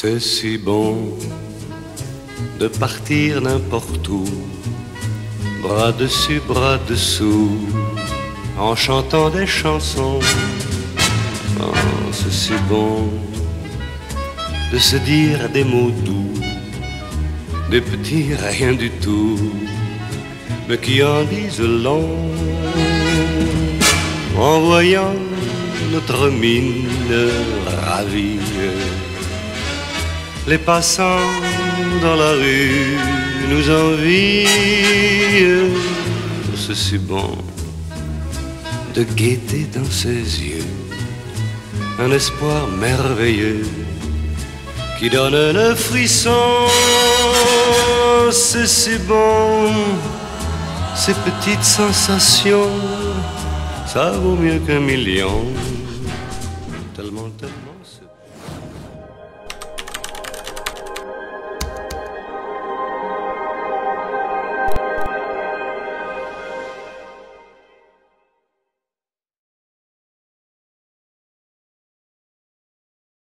C'est si bon de partir n'importe où, bras dessus, bras dessous, en chantant des chansons. Oh, c'est si bon de se dire des mots doux, des petits rien du tout, mais qui en disent long en voyant notre mine ravie. Les passants dans la rue nous envient, c'est si bon de gaieté dans ses yeux, un espoir merveilleux qui donne le frisson, c'est si bon, ces petites sensations, ça vaut mieux qu'un million, tellement, tellement.